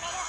Another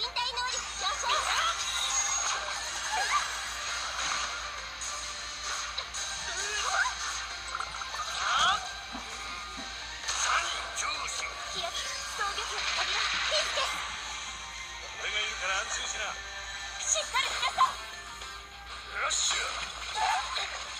身体能力上昇俺がいるから安心しなしっかり離そうよっしゃ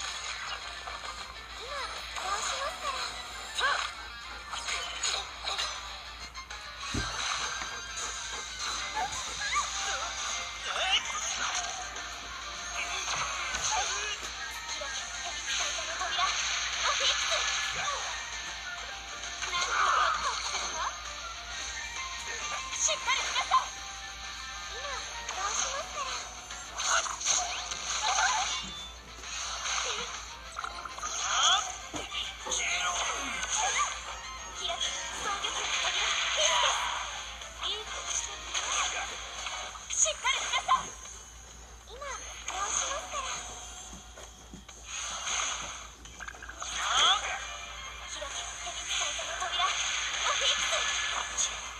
しっかりしなさい今どうしますから。フィス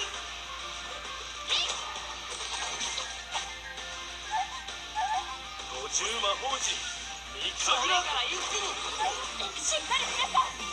魔法陣三日しっかりしなさい。